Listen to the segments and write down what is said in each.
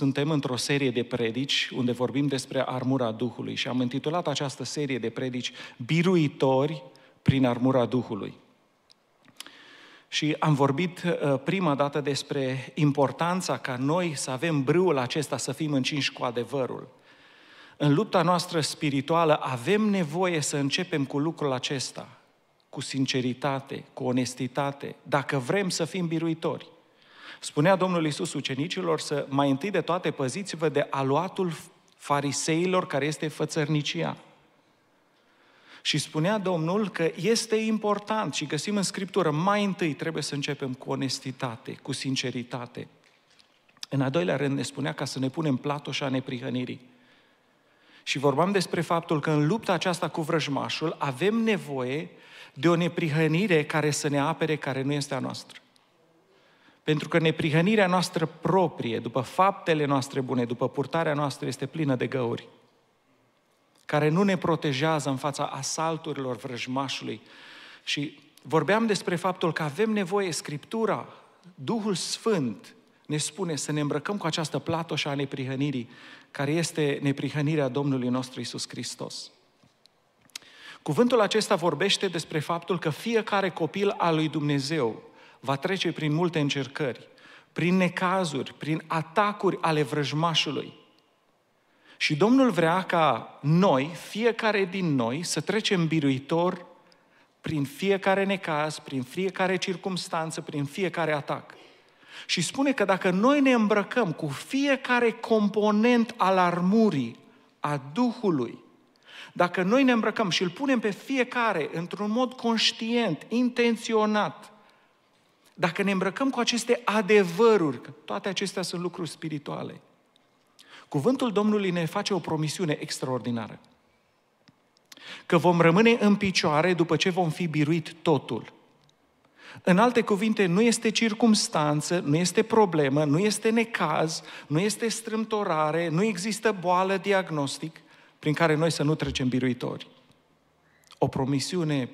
suntem într-o serie de predici unde vorbim despre armura Duhului și am intitulat această serie de predici Biruitori prin armura Duhului. Și am vorbit uh, prima dată despre importanța ca noi să avem brâul acesta, să fim încinși cu adevărul. În lupta noastră spirituală avem nevoie să începem cu lucrul acesta, cu sinceritate, cu onestitate, dacă vrem să fim biruitori. Spunea Domnul Iisus ucenicilor să mai întâi de toate păziți-vă de aluatul fariseilor care este fățărnicia. Și spunea Domnul că este important și găsim în Scriptură, mai întâi trebuie să începem cu onestitate, cu sinceritate. În a doilea rând ne spunea ca să ne punem platoșa neprihănirii. Și vorbeam despre faptul că în lupta aceasta cu vrăjmașul avem nevoie de o neprihănire care să ne apere, care nu este a noastră. Pentru că neprihănirea noastră proprie, după faptele noastre bune, după purtarea noastră, este plină de găuri, care nu ne protejează în fața asalturilor vrăjmașului. Și vorbeam despre faptul că avem nevoie, Scriptura, Duhul Sfânt, ne spune să ne îmbrăcăm cu această platoșă a neprihănirii, care este neprihănirea Domnului nostru Isus Hristos. Cuvântul acesta vorbește despre faptul că fiecare copil al lui Dumnezeu va trece prin multe încercări, prin necazuri, prin atacuri ale vrăjmașului. Și Domnul vrea ca noi, fiecare din noi, să trecem biruitor prin fiecare necaz, prin fiecare circumstanță, prin fiecare atac. Și spune că dacă noi ne îmbrăcăm cu fiecare component al armurii, a Duhului, dacă noi ne îmbrăcăm și îl punem pe fiecare într-un mod conștient, intenționat, dacă ne îmbrăcăm cu aceste adevăruri, că toate acestea sunt lucruri spirituale, cuvântul Domnului ne face o promisiune extraordinară. Că vom rămâne în picioare după ce vom fi biruit totul. În alte cuvinte, nu este circumstanță, nu este problemă, nu este necaz, nu este strâmtorare, nu există boală diagnostic prin care noi să nu trecem biruitori. O promisiune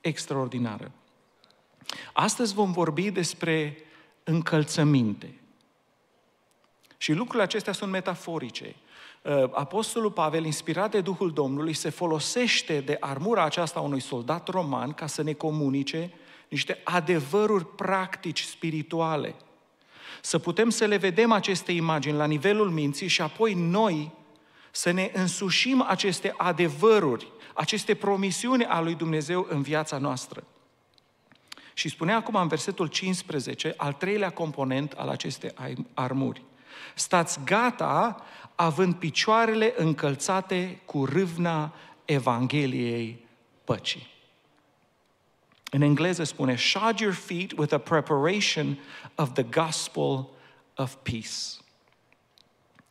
extraordinară. Astăzi vom vorbi despre încălțăminte. Și lucrurile acestea sunt metaforice. Uh, Apostolul Pavel, inspirat de Duhul Domnului, se folosește de armura aceasta unui soldat roman ca să ne comunice niște adevăruri practici, spirituale. Să putem să le vedem aceste imagini la nivelul minții și apoi noi să ne însușim aceste adevăruri, aceste promisiuni a lui Dumnezeu în viața noastră. Și spunea acum în versetul 15, al treilea component al acestei armuri. Stați gata, având picioarele încălțate cu râvna Evangheliei păcii. În engleză spune, shod your feet with a preparation of the gospel of peace.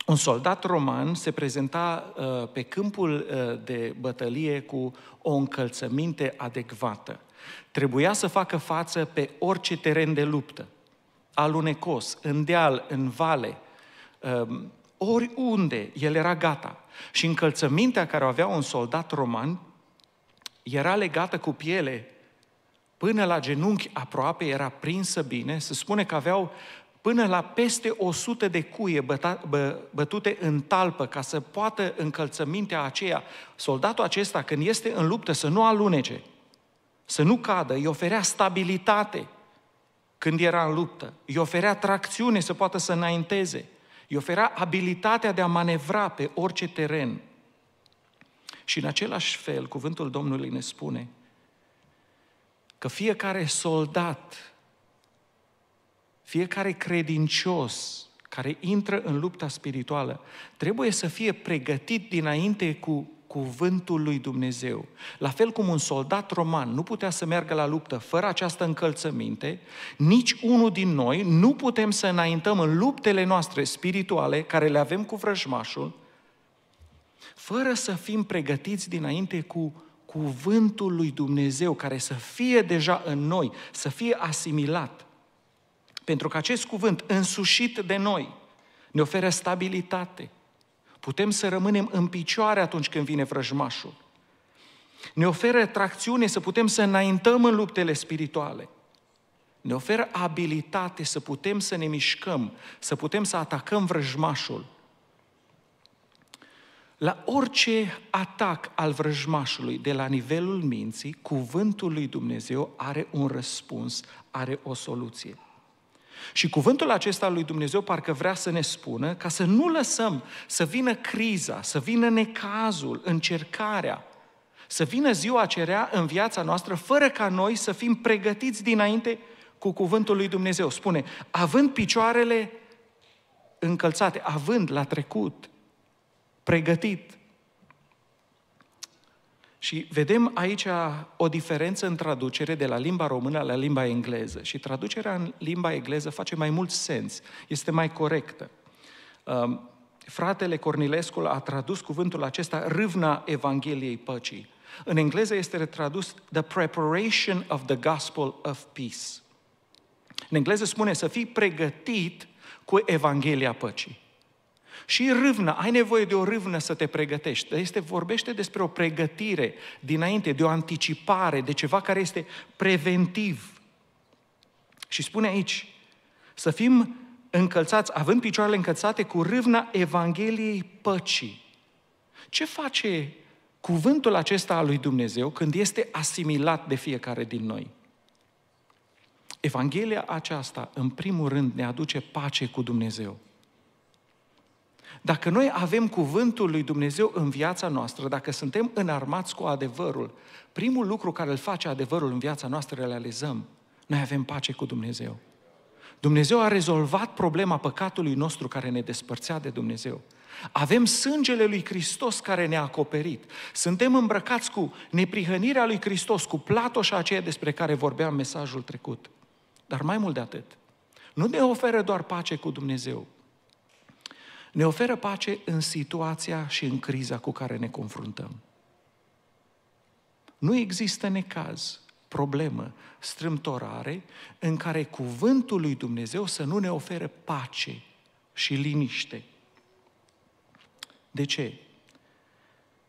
Un soldat roman se prezenta uh, pe câmpul uh, de bătălie cu o încălțăminte adecvată. Trebuia să facă față pe orice teren de luptă, alunecos, în deal, în vale, uh, oriunde el era gata. Și încălțămintea care o avea un soldat roman era legată cu piele. Până la genunchi aproape, era prinsă bine, se spune că aveau până la peste 100 de cuie băta, bă, bătute în talpă ca să poată încălțămintea aceea, soldatul acesta când este în luptă să nu alunece, să nu cadă, îi oferea stabilitate când era în luptă, îi oferea tracțiune să poată să înainteze, îi oferea abilitatea de a manevra pe orice teren. Și în același fel, cuvântul Domnului ne spune că fiecare soldat fiecare credincios care intră în lupta spirituală trebuie să fie pregătit dinainte cu cuvântul lui Dumnezeu. La fel cum un soldat roman nu putea să meargă la luptă fără această încălțăminte, nici unul din noi nu putem să înaintăm în luptele noastre spirituale care le avem cu vrăjmașul, fără să fim pregătiți dinainte cu cuvântul lui Dumnezeu care să fie deja în noi, să fie asimilat. Pentru că acest cuvânt însușit de noi ne oferă stabilitate. Putem să rămânem în picioare atunci când vine vrăjmașul. Ne oferă tracțiune să putem să înaintăm în luptele spirituale. ne oferă abilitate să putem să ne mișcăm, să putem să atacăm vrăjmașul. La orice atac al vrăjmașului de la nivelul minții, cuvântul lui Dumnezeu are un răspuns, are o soluție. Și cuvântul acesta lui Dumnezeu parcă vrea să ne spună ca să nu lăsăm să vină criza, să vină necazul, încercarea, să vină ziua cerea în viața noastră fără ca noi să fim pregătiți dinainte cu cuvântul lui Dumnezeu. Spune, având picioarele încălțate, având la trecut, pregătit. Și vedem aici o diferență în traducere de la limba română la limba engleză. Și traducerea în limba engleză face mai mult sens, este mai corectă. Um, fratele Cornilescu a tradus cuvântul acesta râvna Evangheliei păcii. În engleză este tradus the preparation of the gospel of peace. În engleză spune să fii pregătit cu Evanghelia păcii. Și râvnă, ai nevoie de o râvnă să te pregătești. Este, vorbește despre o pregătire dinainte, de o anticipare, de ceva care este preventiv. Și spune aici, să fim încălțați, având picioarele încălțate cu râvna Evangheliei păcii. Ce face cuvântul acesta al lui Dumnezeu când este asimilat de fiecare din noi? Evanghelia aceasta, în primul rând, ne aduce pace cu Dumnezeu. Dacă noi avem cuvântul lui Dumnezeu în viața noastră, dacă suntem înarmați cu adevărul, primul lucru care îl face adevărul în viața noastră realizăm. Noi avem pace cu Dumnezeu. Dumnezeu a rezolvat problema păcatului nostru care ne despărțea de Dumnezeu. Avem sângele lui Hristos care ne-a acoperit. Suntem îmbrăcați cu neprihănirea lui Hristos, cu platoșa aceea despre care vorbeam mesajul trecut. Dar mai mult de atât, nu ne oferă doar pace cu Dumnezeu, ne oferă pace în situația și în criza cu care ne confruntăm. Nu există necaz, problemă, strâmtorare în care cuvântul lui Dumnezeu să nu ne ofere pace și liniște. De ce?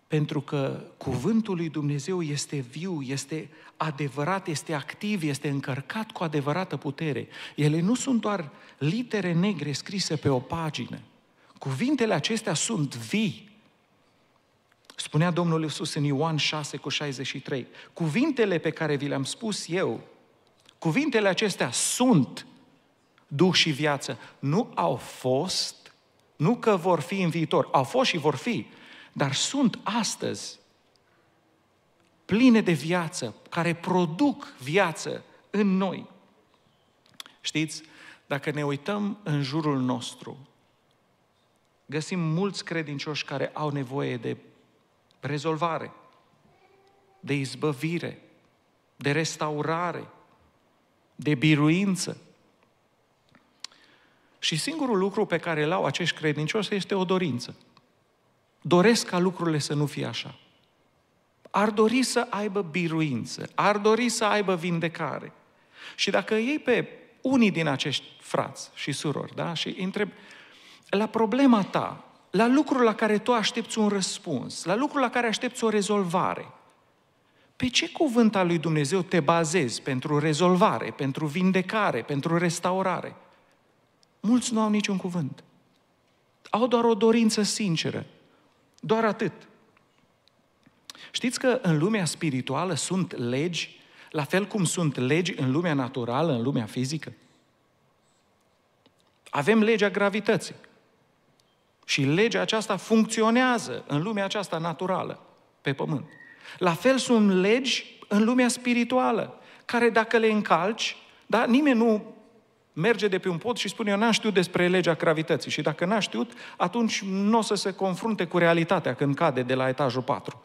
Pentru că cuvântul lui Dumnezeu este viu, este adevărat, este activ, este încărcat cu adevărată putere. Ele nu sunt doar litere negre scrise pe o pagină. Cuvintele acestea sunt vii. Spunea Domnul Iisus în Ioan 6 cu 63. Cuvintele pe care vi le-am spus eu, cuvintele acestea sunt Duh și viață. Nu au fost, nu că vor fi în viitor, au fost și vor fi, dar sunt astăzi pline de viață, care produc viață în noi. Știți, dacă ne uităm în jurul nostru, găsim mulți credincioși care au nevoie de rezolvare, de izbăvire, de restaurare, de biruință. Și singurul lucru pe care îl au acești credincioși este o dorință. Doresc ca lucrurile să nu fie așa. Ar dori să aibă biruință, ar dori să aibă vindecare. Și dacă iei pe unii din acești frați și surori, da, și îi întreb, la problema ta, la lucrul la care tu aștepți un răspuns, la lucrul la care aștepți o rezolvare, pe ce cuvânt al lui Dumnezeu te bazezi pentru rezolvare, pentru vindecare, pentru restaurare? Mulți nu au niciun cuvânt. Au doar o dorință sinceră. Doar atât. Știți că în lumea spirituală sunt legi, la fel cum sunt legi în lumea naturală, în lumea fizică? Avem legea gravității. Și legea aceasta funcționează în lumea aceasta naturală, pe pământ. La fel sunt legi în lumea spirituală, care dacă le încalci, da, nimeni nu merge de pe un pod și spune, eu n-am știut despre legea gravității. Și dacă n-a știut, atunci nu o să se confrunte cu realitatea când cade de la etajul 4.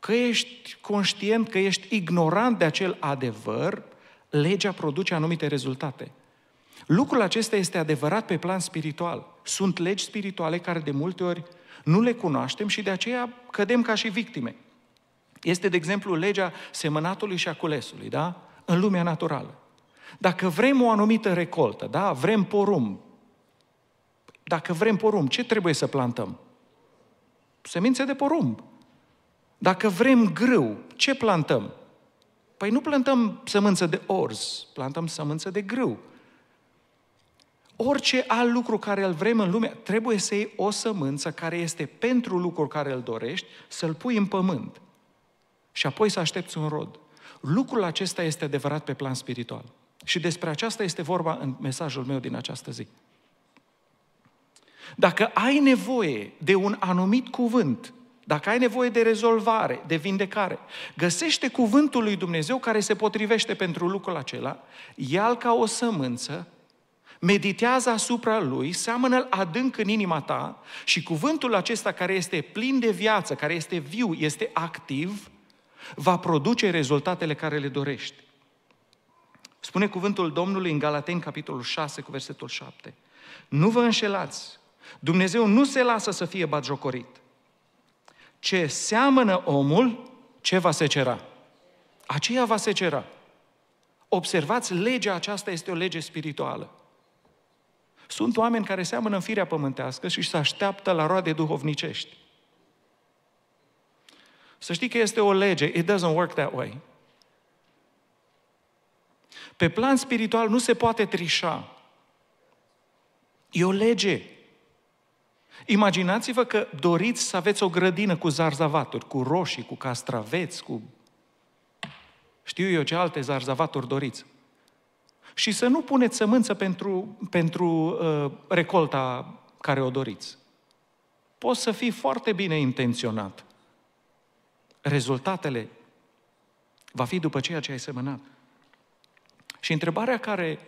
Că ești conștient, că ești ignorant de acel adevăr, legea produce anumite rezultate. Lucrul acesta este adevărat pe plan spiritual. Sunt legi spirituale care de multe ori nu le cunoaștem și de aceea cădem ca și victime. Este, de exemplu, legea semănatului și a culesului, da? În lumea naturală. Dacă vrem o anumită recoltă, da? Vrem porumb. Dacă vrem porumb, ce trebuie să plantăm? Semințe de porumb. Dacă vrem grâu, ce plantăm? Păi nu plantăm sămânță de orz, plantăm sămânță de grâu. Orice alt lucru care îl vrem în lume, trebuie să iei o sămânță care este pentru lucrul care îl dorești, să-l pui în pământ și apoi să aștepți un rod. Lucrul acesta este adevărat pe plan spiritual. Și despre aceasta este vorba în mesajul meu din această zi. Dacă ai nevoie de un anumit cuvânt, dacă ai nevoie de rezolvare, de vindecare, găsește cuvântul lui Dumnezeu care se potrivește pentru lucrul acela, ia-l ca o sămânță, meditează asupra lui, seamănă-l adânc în inima ta și cuvântul acesta care este plin de viață, care este viu, este activ, va produce rezultatele care le dorești. Spune cuvântul Domnului în Galaten, capitolul 6, cu versetul 7. Nu vă înșelați, Dumnezeu nu se lasă să fie batjocorit. Ce seamănă omul, ce va secera? Aceea va secera. Observați, legea aceasta este o lege spirituală. Sunt oameni care seamănă în firea pământească și se așteaptă la roade duhovnicești. Să știi că este o lege, it doesn't work that way. Pe plan spiritual nu se poate trișa. E o lege. Imaginați-vă că doriți să aveți o grădină cu zarzavaturi, cu roșii, cu castraveți, cu știu eu ce alte zarzavaturi doriți. Și să nu puneți sămânță pentru, pentru uh, recolta care o doriți. Poți să fii foarte bine intenționat. Rezultatele va fi după ceea ce ai semănat. Și întrebarea care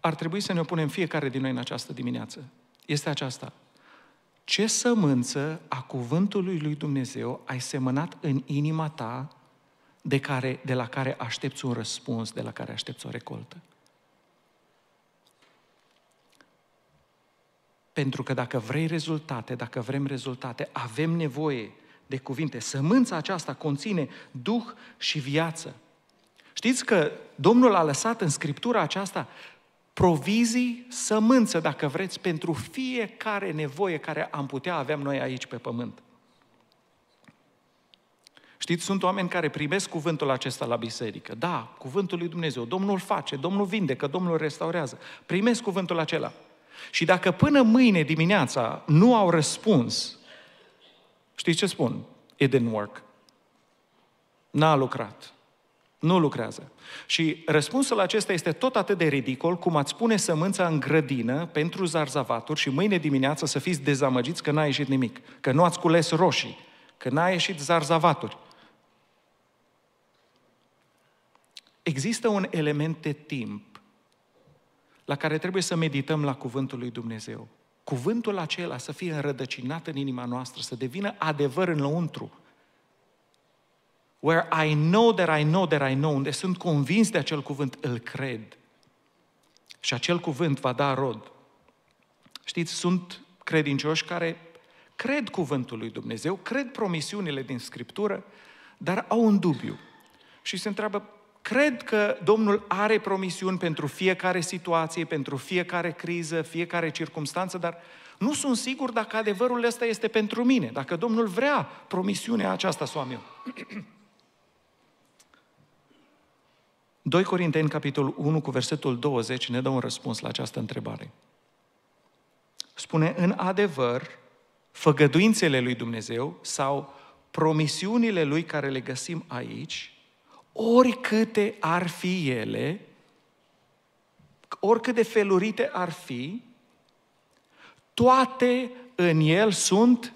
ar trebui să ne o punem fiecare din noi în această dimineață este aceasta. Ce sămânță a cuvântului lui Dumnezeu ai semănat în inima ta de, care, de la care aștepți un răspuns, de la care aștepți o recoltă? Pentru că dacă vrei rezultate, dacă vrem rezultate, avem nevoie de cuvinte. Sămânța aceasta conține duh și viață. Știți că Domnul a lăsat în Scriptura aceasta provizii, sămânță, dacă vreți, pentru fiecare nevoie care am putea avea noi aici pe pământ. Știți, sunt oameni care primesc cuvântul acesta la biserică. Da, cuvântul lui Dumnezeu. Domnul face, Domnul vindecă, Domnul restaurează. Primesc cuvântul acela. Și dacă până mâine dimineața nu au răspuns, știți ce spun? It didn't work. N-a lucrat. Nu lucrează. Și răspunsul acesta este tot atât de ridicol cum ați pune sămânța în grădină pentru zarzavaturi și mâine dimineață să fiți dezamăgiți că n-a ieșit nimic, că nu ați cules roșii, că n-a ieșit zarzavaturi. Există un element de timp la care trebuie să medităm la cuvântul lui Dumnezeu. Cuvântul acela să fie înrădăcinat în inima noastră, să devină adevăr înăuntru, where I know that I know that I know, unde sunt convins de acel cuvânt, îl cred. Și acel cuvânt va da rod. Știți, sunt credincioși care cred cuvântul lui Dumnezeu, cred promisiunile din Scriptură, dar au un dubiu. Și se întreabă, cred că Domnul are promisiuni pentru fiecare situație, pentru fiecare criză, fiecare circunstanță, dar nu sunt sigur dacă adevărul ăsta este pentru mine, dacă Domnul vrea promisiunea aceasta să o am eu. 2 Corinteni, capitolul 1, cu versetul 20, ne dă un răspuns la această întrebare. Spune, în adevăr, făgăduințele lui Dumnezeu sau promisiunile lui care le găsim aici, oricâte ar fi ele, oricât de felurite ar fi, toate în el sunt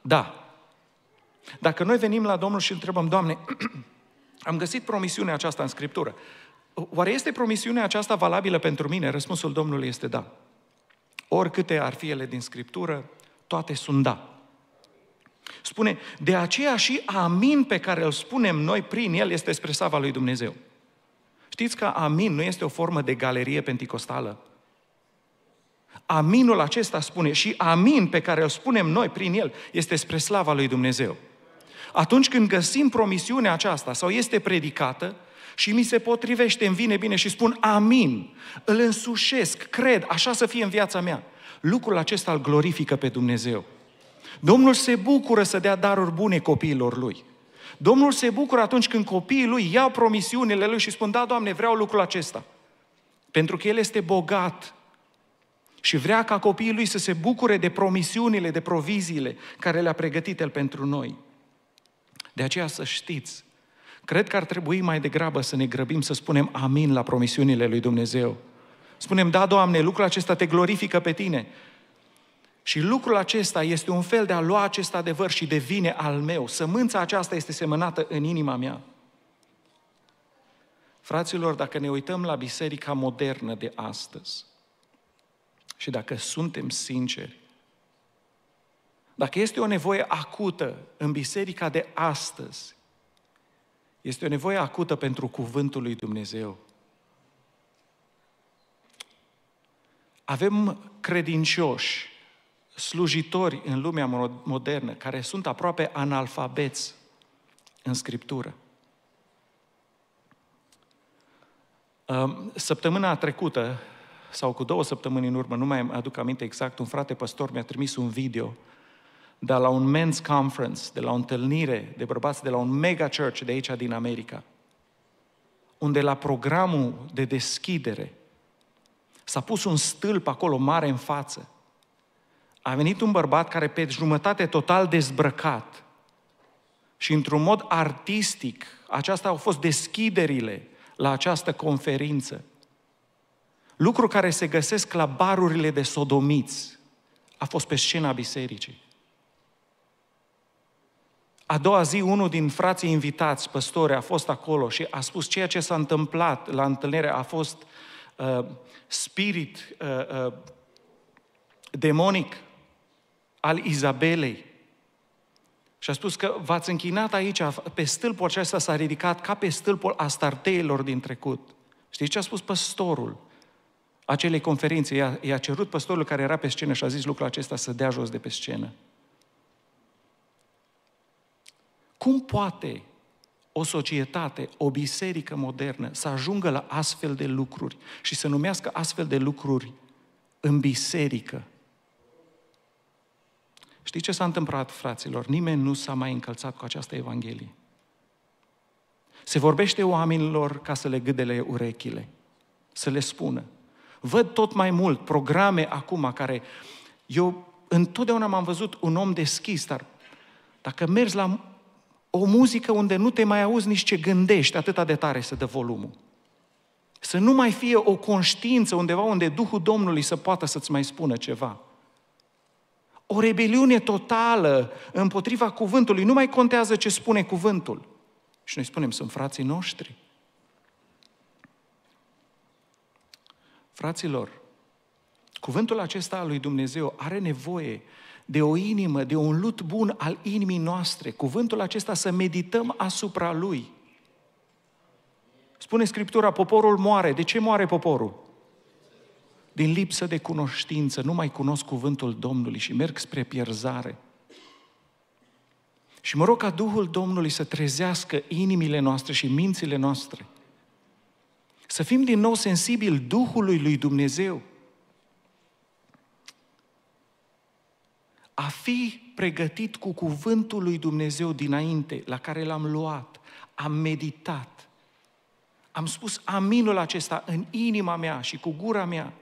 da. Dacă noi venim la Domnul și întrebăm, Doamne, Am găsit promisiunea aceasta în Scriptură. Oare este promisiunea aceasta valabilă pentru mine? Răspunsul Domnului este da. Oricâte ar fi ele din Scriptură, toate sunt da. Spune, de aceea și amin pe care îl spunem noi prin el este spre sava lui Dumnezeu. Știți că amin nu este o formă de galerie penticostală. Aminul acesta spune și amin pe care îl spunem noi prin el este spre slava lui Dumnezeu atunci când găsim promisiunea aceasta sau este predicată și mi se potrivește, îmi vine bine și spun amin, îl însușesc, cred, așa să fie în viața mea, lucrul acesta îl glorifică pe Dumnezeu. Domnul se bucură să dea daruri bune copiilor lui. Domnul se bucură atunci când copiii lui iau promisiunile lui și spun, da, Doamne, vreau lucrul acesta. Pentru că El este bogat și vrea ca copiii lui să se bucure de promisiunile, de proviziile care le-a pregătit El pentru noi. De aceea să știți, cred că ar trebui mai degrabă să ne grăbim să spunem amin la promisiunile lui Dumnezeu. Spunem, da, Doamne, lucrul acesta te glorifică pe tine. Și lucrul acesta este un fel de a lua acest adevăr și devine al meu. Sămânța aceasta este semănată în inima mea. Fraților, dacă ne uităm la biserica modernă de astăzi și dacă suntem sinceri, dacă este o nevoie acută în biserica de astăzi, este o nevoie acută pentru cuvântul lui Dumnezeu. Avem credincioși, slujitori în lumea modernă, care sunt aproape analfabeți în Scriptură. Săptămâna trecută, sau cu două săptămâni în urmă, nu mai aduc aminte exact, un frate păstor mi-a trimis un video de la un men's conference, de la o întâlnire de bărbați de la un mega church de aici din America, unde la programul de deschidere s-a pus un stâlp acolo mare în față. A venit un bărbat care pe jumătate total dezbrăcat și într-un mod artistic, aceasta au fost deschiderile la această conferință. Lucru care se găsesc la barurile de sodomiți a fost pe scena bisericii. A doua zi, unul din frații invitați, păstori, a fost acolo și a spus ceea ce s-a întâmplat la întâlnire a fost uh, spirit uh, uh, demonic al Izabelei. Și a spus că v-ați închinat aici, pe stâlpul acesta s-a ridicat ca pe stâlpul astarteilor din trecut. Știți ce a spus păstorul acelei conferințe? I-a, i-a cerut păstorul care era pe scenă și a zis lucrul acesta să dea jos de pe scenă. Cum poate o societate, o biserică modernă să ajungă la astfel de lucruri și să numească astfel de lucruri în biserică? Știți ce s-a întâmplat, fraților? Nimeni nu s-a mai încălțat cu această Evanghelie. Se vorbește oamenilor ca să le gâdele urechile, să le spună. Văd tot mai mult programe acum care... Eu întotdeauna m-am văzut un om deschis, dar dacă mergi la o muzică unde nu te mai auzi nici ce gândești, atâta de tare să dă volumul. Să nu mai fie o conștiință undeva unde Duhul Domnului să poată să-ți mai spună ceva. O rebeliune totală împotriva cuvântului. Nu mai contează ce spune cuvântul. Și noi spunem, sunt frații noștri. Fraților, cuvântul acesta al lui Dumnezeu are nevoie de o inimă, de un lut bun al inimii noastre. Cuvântul acesta să medităm asupra lui. Spune Scriptura, poporul moare. De ce moare poporul? Din lipsă de cunoștință, nu mai cunosc cuvântul Domnului și merg spre pierzare. Și mă rog ca Duhul Domnului să trezească inimile noastre și mințile noastre. Să fim din nou sensibili Duhului lui Dumnezeu. a fi pregătit cu cuvântul lui Dumnezeu dinainte, la care l-am luat, am meditat, am spus aminul acesta în inima mea și cu gura mea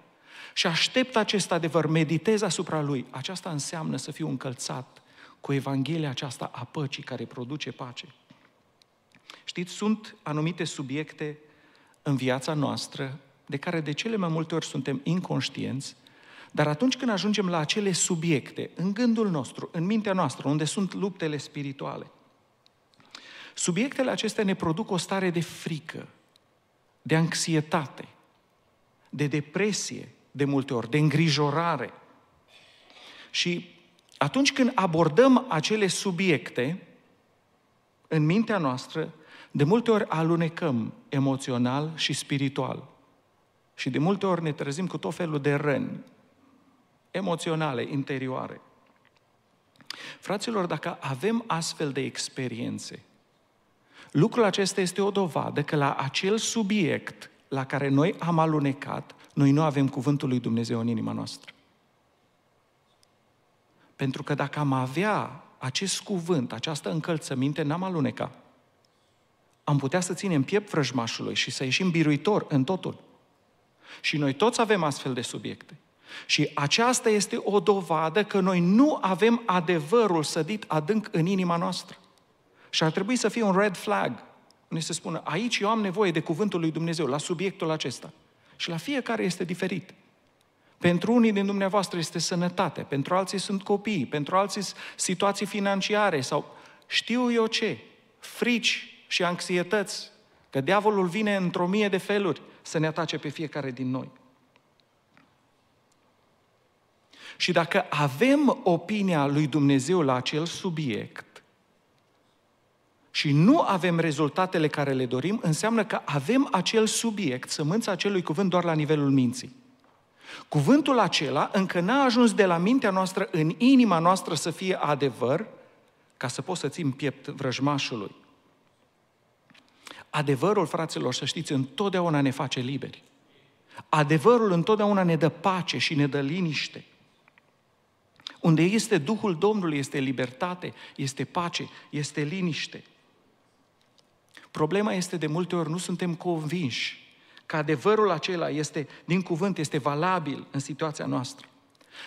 și aștept acest adevăr, meditez asupra lui. Aceasta înseamnă să fiu încălțat cu Evanghelia aceasta a păcii care produce pace. Știți, sunt anumite subiecte în viața noastră de care de cele mai multe ori suntem inconștienți dar atunci când ajungem la acele subiecte, în gândul nostru, în mintea noastră, unde sunt luptele spirituale, subiectele acestea ne produc o stare de frică, de anxietate, de depresie, de multe ori, de îngrijorare. Și atunci când abordăm acele subiecte în mintea noastră, de multe ori alunecăm emoțional și spiritual. Și de multe ori ne trezim cu tot felul de răni, emoționale, interioare. Fraților, dacă avem astfel de experiențe, lucrul acesta este o dovadă că la acel subiect la care noi am alunecat, noi nu avem cuvântul lui Dumnezeu în inima noastră. Pentru că dacă am avea acest cuvânt, această încălțăminte, n-am alunecat. Am putea să ținem piept vrăjmașului și să ieșim biruitor în totul. Și noi toți avem astfel de subiecte. Și aceasta este o dovadă că noi nu avem adevărul sădit adânc în inima noastră. Și ar trebui să fie un red flag. Unde se spună, aici eu am nevoie de cuvântul lui Dumnezeu, la subiectul acesta. Și la fiecare este diferit. Pentru unii din dumneavoastră este sănătate, pentru alții sunt copii, pentru alții situații financiare sau știu eu ce, frici și anxietăți, că diavolul vine într-o mie de feluri să ne atace pe fiecare din noi. Și dacă avem opinia lui Dumnezeu la acel subiect și nu avem rezultatele care le dorim, înseamnă că avem acel subiect, sămânța acelui cuvânt doar la nivelul minții. Cuvântul acela încă n-a ajuns de la mintea noastră în inima noastră să fie adevăr, ca să poți să țin piept vrăjmașului. Adevărul, fraților, să știți, întotdeauna ne face liberi. Adevărul întotdeauna ne dă pace și ne dă liniște. Unde este Duhul Domnului, este libertate, este pace, este liniște. Problema este de multe ori nu suntem convinși că adevărul acela este, din cuvânt, este valabil în situația noastră.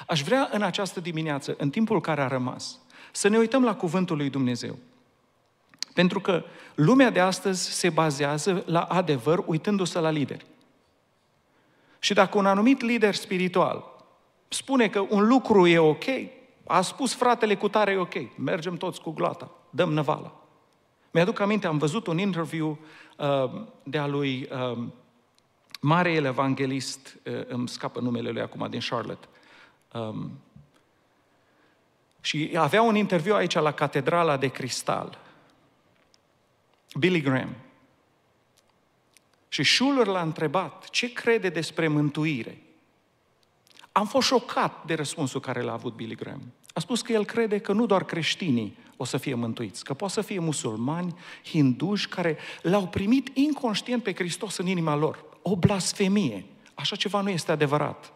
Aș vrea în această dimineață, în timpul care a rămas, să ne uităm la cuvântul lui Dumnezeu. Pentru că lumea de astăzi se bazează la adevăr uitându-se la lideri. Și dacă un anumit lider spiritual spune că un lucru e ok, a spus fratele cu tare e ok, mergem toți cu gloata, dăm năvala. Mi-aduc aminte, am văzut un interviu uh, de-a lui uh, mare el evanghelist, uh, îmi scapă numele lui acum, din Charlotte. Um, și avea un interviu aici la Catedrala de Cristal. Billy Graham. Și Schuller l-a întrebat ce crede despre mântuire. Am fost șocat de răspunsul care l-a avut Billy Graham. A spus că el crede că nu doar creștinii o să fie mântuiți, că poate să fie musulmani, hinduși, care l-au primit inconștient pe Hristos în inima lor. O blasfemie. Așa ceva nu este adevărat.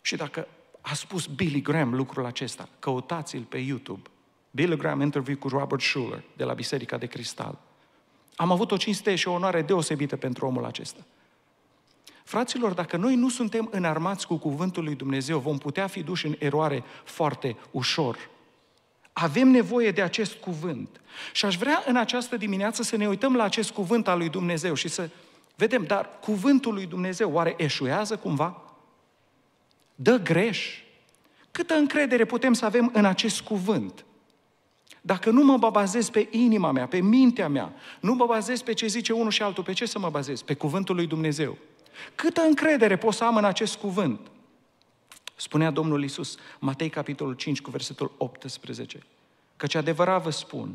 Și dacă a spus Billy Graham lucrul acesta, căutați-l pe YouTube. Billy Graham interviu cu Robert Schuller de la Biserica de Cristal. Am avut o cinste și o onoare deosebită pentru omul acesta. Fraților, dacă noi nu suntem înarmați cu cuvântul lui Dumnezeu, vom putea fi duși în eroare foarte ușor. Avem nevoie de acest cuvânt. Și aș vrea în această dimineață să ne uităm la acest cuvânt al lui Dumnezeu și să vedem, dar cuvântul lui Dumnezeu oare eșuează cumva? Dă greș? Câtă încredere putem să avem în acest cuvânt? Dacă nu mă bazez pe inima mea, pe mintea mea, nu mă bazez pe ce zice unul și altul, pe ce să mă bazez? Pe cuvântul lui Dumnezeu. Câtă încredere pot să am în acest cuvânt? Spunea Domnul Isus, Matei capitolul 5 cu versetul 18, căci adevărat vă spun,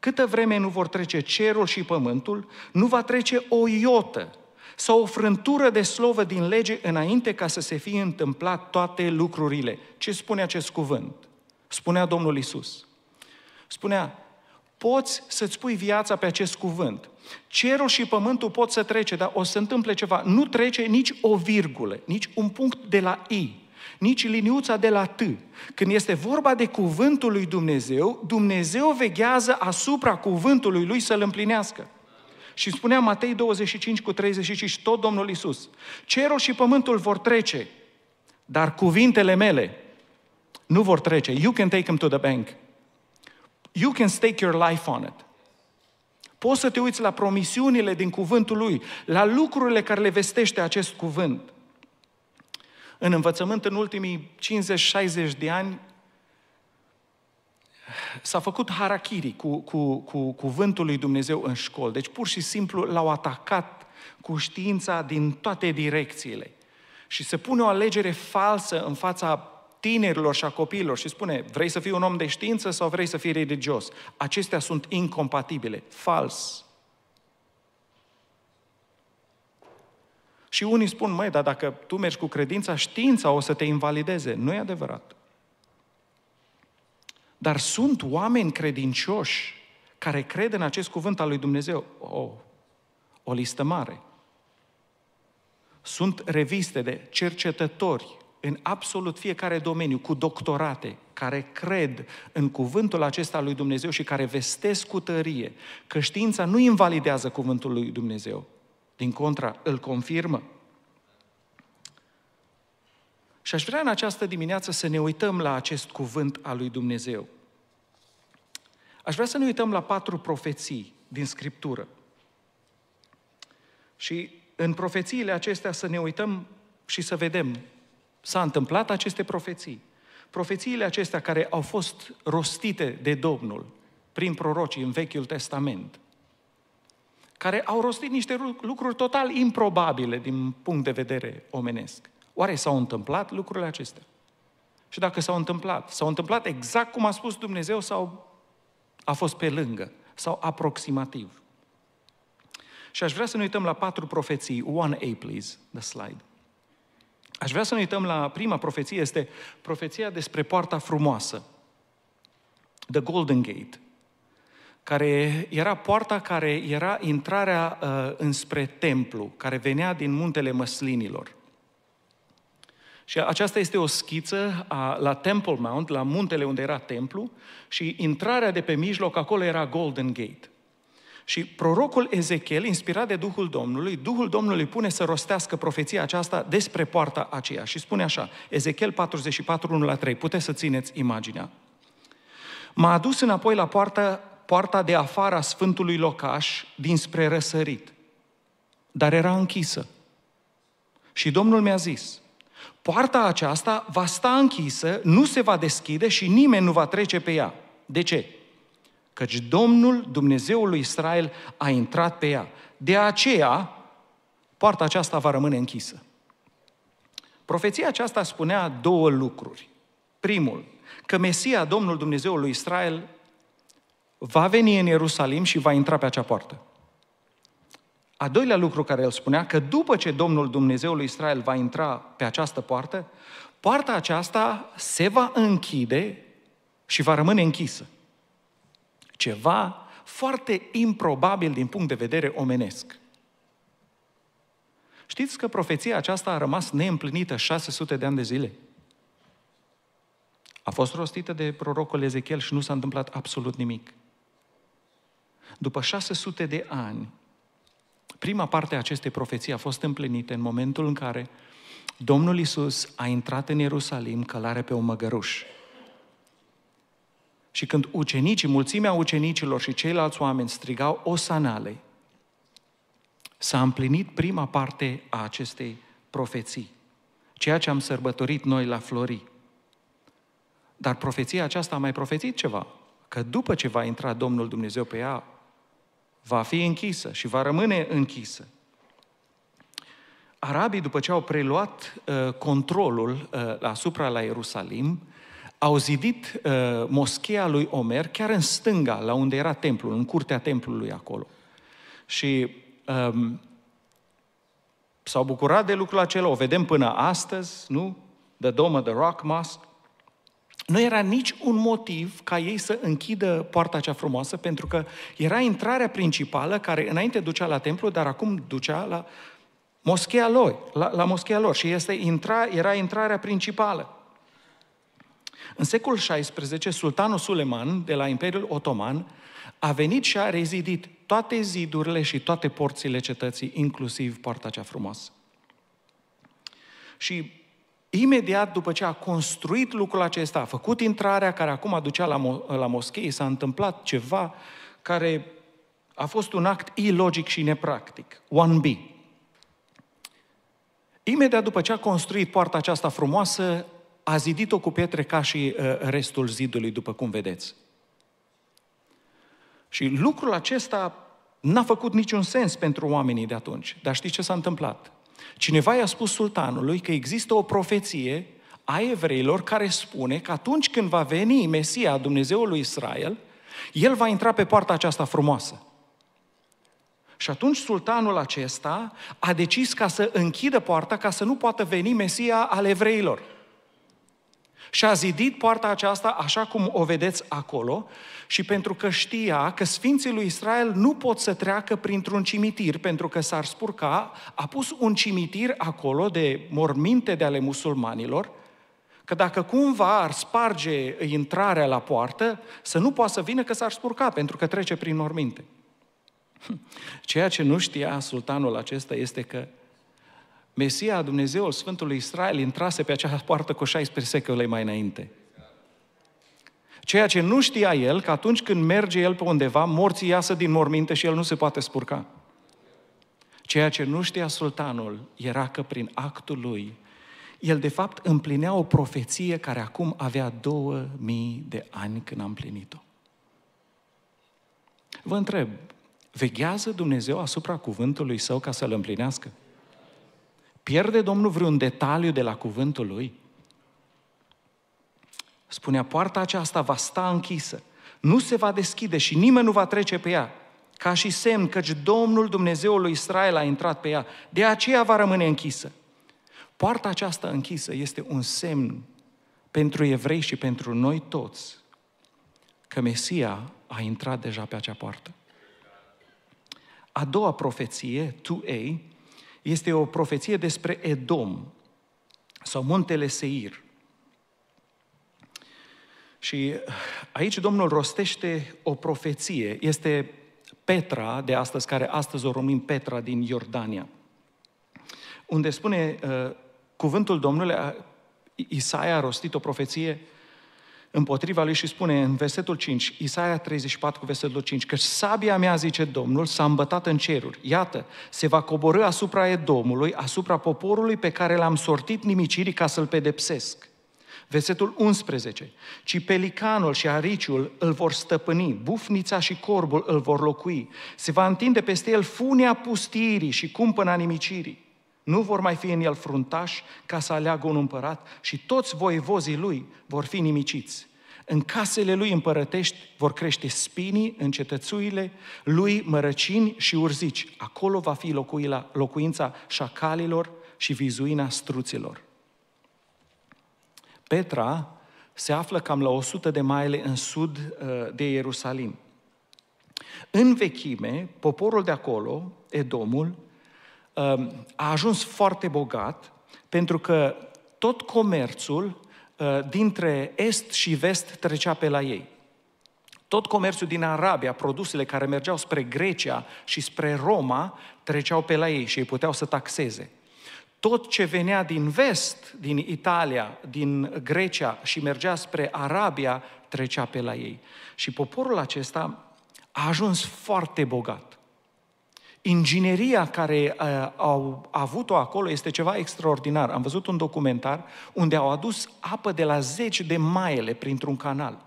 câtă vreme nu vor trece cerul și pământul, nu va trece o iotă sau o frântură de slovă din lege înainte ca să se fie întâmplat toate lucrurile. Ce spune acest cuvânt? Spunea Domnul Isus. Spunea, poți să-ți pui viața pe acest cuvânt. Cerul și pământul pot să trece, dar o să se întâmple ceva. Nu trece nici o virgulă, nici un punct de la I, nici liniuța de la T. Când este vorba de cuvântul lui Dumnezeu, Dumnezeu veghează asupra cuvântului lui să-l împlinească. Și spunea Matei 25 cu 35, tot Domnul Isus, cerul și pământul vor trece, dar cuvintele mele nu vor trece. You can take them to the bank. You can stake your life on it. Poți să te uiți la promisiunile din cuvântul lui, la lucrurile care le vestește acest cuvânt. În învățământ, în ultimii 50-60 de ani, s-a făcut harakiri cu, cu, cu cuvântul lui Dumnezeu în școli. Deci pur și simplu l-au atacat cu știința din toate direcțiile. Și se pune o alegere falsă în fața tinerilor și a copiilor și spune, vrei să fii un om de știință sau vrei să fii religios? Acestea sunt incompatibile. Fals. Și unii spun, măi, dar dacă tu mergi cu credința, știința o să te invalideze. Nu e adevărat. Dar sunt oameni credincioși care cred în acest cuvânt al lui Dumnezeu. Oh, o listă mare. Sunt reviste de cercetători în absolut fiecare domeniu, cu doctorate, care cred în cuvântul acesta al lui Dumnezeu și care vestesc cu tărie că știința nu invalidează cuvântul lui Dumnezeu. Din contra, îl confirmă. Și aș vrea în această dimineață să ne uităm la acest cuvânt al lui Dumnezeu. Aș vrea să ne uităm la patru profeții din Scriptură. Și în profețiile acestea să ne uităm și să vedem, s-a întâmplat aceste profeții. Profețiile acestea care au fost rostite de Domnul prin prorocii în Vechiul Testament, care au rostit niște lucruri total improbabile din punct de vedere omenesc. Oare s-au întâmplat lucrurile acestea? Și dacă s-au întâmplat, s-au întâmplat exact cum a spus Dumnezeu sau a fost pe lângă sau aproximativ? Și aș vrea să ne uităm la patru profeții. One A, please, the slide. Aș vrea să ne uităm la prima profeție, este profeția despre poarta frumoasă, The Golden Gate, care era poarta care era intrarea uh, înspre templu, care venea din muntele măslinilor. Și aceasta este o schiță a, la Temple Mount, la muntele unde era templu, și intrarea de pe mijloc, acolo era Golden Gate. Și prorocul Ezechiel, inspirat de Duhul Domnului, Duhul Domnului pune să rostească profeția aceasta despre poarta aceea. Și spune așa, Ezechiel 44, 1 la 3, puteți să țineți imaginea. M-a adus înapoi la poarta, poarta de afară a Sfântului Locaș, dinspre răsărit, dar era închisă. Și Domnul mi-a zis, poarta aceasta va sta închisă, nu se va deschide și nimeni nu va trece pe ea. De ce? Căci Domnul, Dumnezeul lui Israel, a intrat pe ea. De aceea, poarta aceasta va rămâne închisă. Profeția aceasta spunea două lucruri. Primul, că Mesia, Domnul Dumnezeul lui Israel, va veni în Ierusalim și va intra pe acea poartă. A doilea lucru care el spunea, că după ce Domnul Dumnezeul lui Israel va intra pe această poartă, poarta aceasta se va închide și va rămâne închisă. Ceva foarte improbabil din punct de vedere omenesc. Știți că profeția aceasta a rămas neîmplinită 600 de ani de zile? A fost rostită de prorocul Ezechiel și nu s-a întâmplat absolut nimic. După 600 de ani, prima parte a acestei profeții a fost împlinită în momentul în care Domnul Isus a intrat în Ierusalim călare pe un măgăruș. Și când ucenicii, mulțimea ucenicilor și ceilalți oameni strigau Osanale, s-a împlinit prima parte a acestei profeții, ceea ce am sărbătorit noi la Flori. Dar profeția aceasta a mai profețit ceva, că după ce va intra Domnul Dumnezeu pe ea, va fi închisă și va rămâne închisă. Arabii, după ce au preluat uh, controlul uh, asupra la Ierusalim, au zidit uh, moscheea lui Omer chiar în stânga, la unde era templul, în curtea templului acolo. Și um, s-au bucurat de lucrul acela, o vedem până astăzi, nu? The Dome of the Rock Mosque. Nu era nici un motiv ca ei să închidă poarta cea frumoasă, pentru că era intrarea principală care înainte ducea la templu, dar acum ducea la moscheea lor, la, la moscheea lor. Și este intra, era intrarea principală. În secolul XVI, sultanul Suleman de la Imperiul Otoman a venit și a rezidit toate zidurile și toate porțile cetății, inclusiv poarta cea frumoasă. Și imediat după ce a construit lucrul acesta, a făcut intrarea care acum aducea la, mo- la moschei, s-a întâmplat ceva care a fost un act ilogic și nepractic. 1B. Imediat după ce a construit poarta aceasta frumoasă, a zidit-o cu pietre ca și uh, restul zidului, după cum vedeți. Și lucrul acesta n-a făcut niciun sens pentru oamenii de atunci. Dar știți ce s-a întâmplat? Cineva i-a spus sultanului că există o profeție a evreilor care spune că atunci când va veni Mesia, Dumnezeul lui Israel, el va intra pe poarta aceasta frumoasă. Și atunci sultanul acesta a decis ca să închidă poarta ca să nu poată veni Mesia al evreilor. Și a zidit poarta aceasta așa cum o vedeți acolo și pentru că știa că Sfinții lui Israel nu pot să treacă printr-un cimitir pentru că s-ar spurca, a pus un cimitir acolo de morminte de ale musulmanilor, că dacă cumva ar sparge intrarea la poartă, să nu poată să vină că s-ar spurca pentru că trece prin morminte. Ceea ce nu știa sultanul acesta este că Mesia, Dumnezeul Sfântului Israel, intrase pe acea poartă cu 16 secole mai înainte. Ceea ce nu știa el, că atunci când merge el pe undeva, morții iasă din morminte și el nu se poate spurca. Ceea ce nu știa sultanul era că prin actul lui, el de fapt împlinea o profeție care acum avea 2000 de ani când a împlinit-o. Vă întreb, veghează Dumnezeu asupra cuvântului său ca să-l împlinească? Pierde Domnul vreun detaliu de la cuvântul lui? Spunea, poarta aceasta va sta închisă, nu se va deschide și nimeni nu va trece pe ea, ca și semn căci Domnul Dumnezeul lui Israel a intrat pe ea, de aceea va rămâne închisă. Poarta aceasta închisă este un semn pentru evrei și pentru noi toți că Mesia a intrat deja pe acea poartă. A doua profeție, 2a, este o profeție despre Edom sau muntele Seir. Și aici Domnul rostește o profeție. Este Petra de astăzi, care astăzi o numim Petra din Iordania, unde spune uh, cuvântul Domnului, Isaia a rostit o profeție împotriva lui și spune în versetul 5, Isaia 34 cu versetul 5, că sabia mea, zice Domnul, s-a îmbătat în ceruri. Iată, se va coborâ asupra Edomului, asupra poporului pe care l-am sortit nimicirii ca să-l pedepsesc. Versetul 11. Ci pelicanul și ariciul îl vor stăpâni, bufnița și corbul îl vor locui. Se va întinde peste el funea pustirii și cumpăna nimicirii. Nu vor mai fi în el fruntași ca să aleagă un împărat și toți voivozii lui vor fi nimiciți. În casele lui împărătești vor crește spinii în cetățuile lui mărăcini și urzici. Acolo va fi locuința șacalilor și vizuina struților. Petra se află cam la 100 de maile în sud uh, de Ierusalim. În vechime, poporul de acolo, Edomul, Um, a ajuns foarte bogat pentru că tot comerțul uh, dintre est și vest trecea pe la ei. Tot comerțul din Arabia, produsele care mergeau spre Grecia și spre Roma, treceau pe la ei și ei puteau să taxeze. Tot ce venea din vest, din Italia, din Grecia și mergea spre Arabia, trecea pe la ei. Și poporul acesta a ajuns foarte bogat. Ingineria care uh, au avut-o acolo este ceva extraordinar. Am văzut un documentar unde au adus apă de la zeci de maile printr-un canal,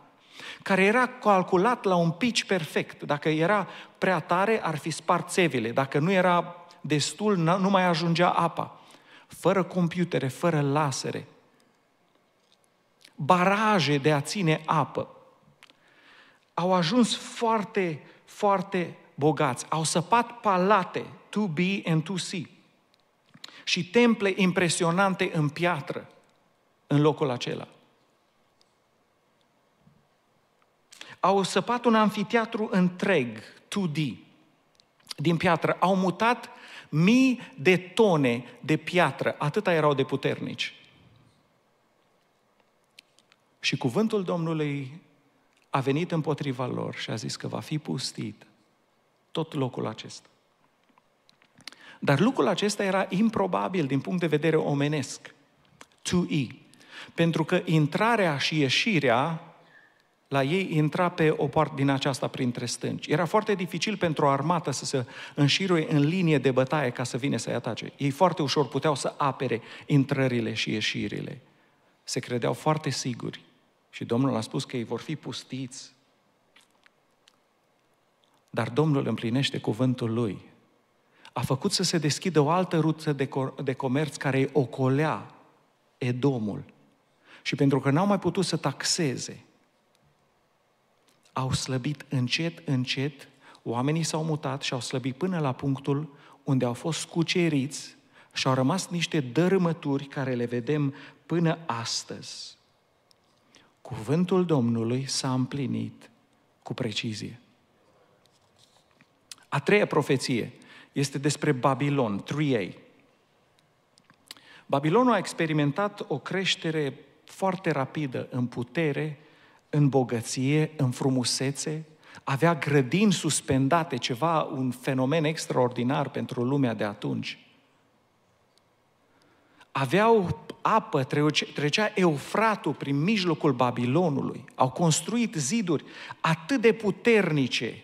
care era calculat la un pitch perfect. Dacă era prea tare, ar fi spart țevile. Dacă nu era destul, nu mai ajungea apa. Fără computere, fără lasere. Baraje de a ține apă. Au ajuns foarte, foarte bogați, au săpat palate, to B and to C, și temple impresionante în piatră în locul acela. Au săpat un anfiteatru întreg, 2D, din piatră. Au mutat mii de tone de piatră, atâta erau de puternici. Și cuvântul Domnului a venit împotriva lor și a zis că va fi pustit tot locul acesta. Dar lucrul acesta era improbabil din punct de vedere omenesc. 2E. Pentru că intrarea și ieșirea la ei intra pe o parte din aceasta printre stânci. Era foarte dificil pentru o armată să se înșiruie în linie de bătaie ca să vină să-i atace. Ei foarte ușor puteau să apere intrările și ieșirile. Se credeau foarte siguri. Și Domnul a spus că ei vor fi pustiți dar Domnul împlinește cuvântul Lui. A făcut să se deschidă o altă rută de, co- de comerț care ocolea Edomul. Și pentru că n-au mai putut să taxeze, au slăbit încet, încet, oamenii s-au mutat și au slăbit până la punctul unde au fost cuceriți și au rămas niște dărâmături care le vedem până astăzi. Cuvântul Domnului s-a împlinit cu precizie. A treia profeție este despre Babilon, 3A. Babilonul a experimentat o creștere foarte rapidă în putere, în bogăție, în frumusețe, avea grădini suspendate, ceva, un fenomen extraordinar pentru lumea de atunci. Aveau apă, trecea Eufratul prin mijlocul Babilonului. Au construit ziduri atât de puternice.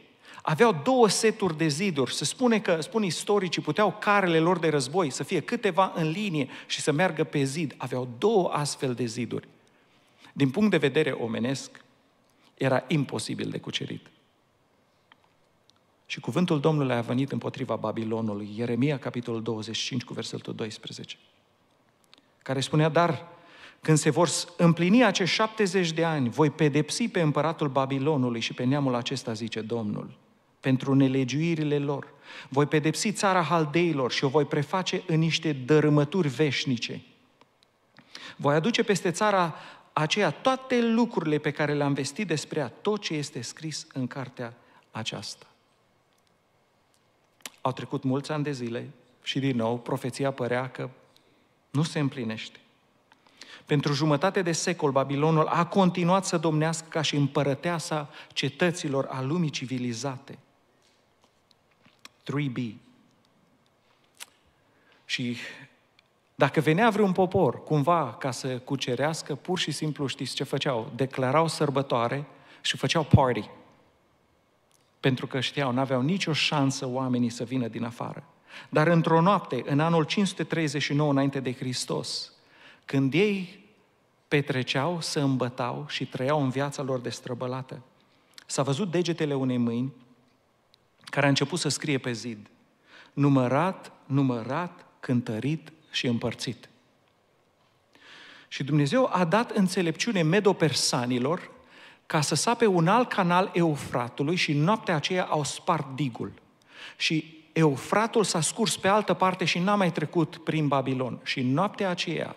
Aveau două seturi de ziduri. Se spune că, spun istoricii, puteau carele lor de război să fie câteva în linie și să meargă pe zid. Aveau două astfel de ziduri. Din punct de vedere omenesc, era imposibil de cucerit. Și cuvântul Domnului a venit împotriva Babilonului, Ieremia, capitolul 25, cu versetul 12, care spunea, dar când se vor împlini acești 70 de ani, voi pedepsi pe împăratul Babilonului și pe neamul acesta, zice Domnul, pentru nelegiuirile lor. Voi pedepsi țara haldeilor și o voi preface în niște dărâmături veșnice. Voi aduce peste țara aceea toate lucrurile pe care le-am vestit despre ea, tot ce este scris în cartea aceasta. Au trecut mulți ani de zile și din nou profeția părea că nu se împlinește. Pentru jumătate de secol, Babilonul a continuat să domnească ca și împărăteasa cetăților a lumii civilizate. 3B. Și dacă venea vreun popor cumva ca să cucerească, pur și simplu știți ce făceau? Declarau sărbătoare și făceau party. Pentru că știau, n-aveau nicio șansă oamenii să vină din afară. Dar într-o noapte, în anul 539 înainte de Hristos, când ei petreceau, se îmbătau și trăiau în viața lor destrăbălată, s-a văzut degetele unei mâini care a început să scrie pe zid. Numărat, numărat, cântărit și împărțit. Și Dumnezeu a dat înțelepciune medopersanilor ca să sape un alt canal Eufratului și în noaptea aceea au spart digul. Și Eufratul s-a scurs pe altă parte și n-a mai trecut prin Babilon. Și în noaptea aceea,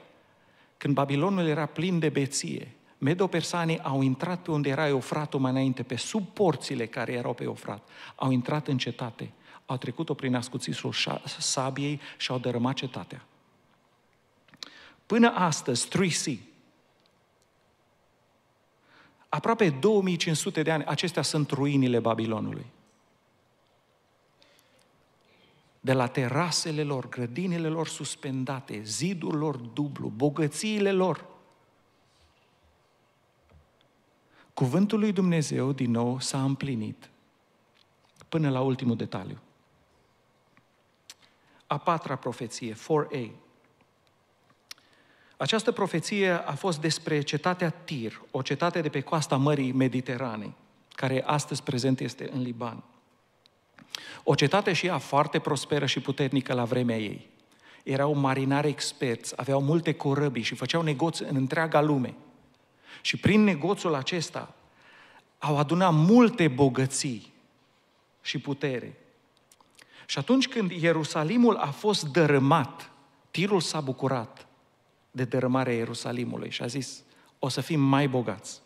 când Babilonul era plin de beție, medopersanii au intrat pe unde era Eufratul mai înainte, pe sub porțile care erau pe Eufrat. Au intrat în cetate, au trecut-o prin ascuțisul sabiei și au dărâmat cetatea. Până astăzi, 3C, aproape 2500 de ani, acestea sunt ruinile Babilonului. De la terasele lor, grădinile lor suspendate, zidul lor dublu, bogățiile lor. Cuvântul lui Dumnezeu, din nou, s-a împlinit până la ultimul detaliu. A patra profeție, 4a. Această profeție a fost despre cetatea Tir, o cetate de pe coasta Mării Mediterane, care astăzi prezent este în Liban. O cetate și ea foarte prosperă și puternică la vremea ei. Erau marinari experți, aveau multe corăbii și făceau negoți în întreaga lume. Și prin negoțul acesta au adunat multe bogății și putere. Și atunci când Ierusalimul a fost dărâmat, Tirul s-a bucurat de dărâmarea Ierusalimului și a zis, o să fim mai bogați.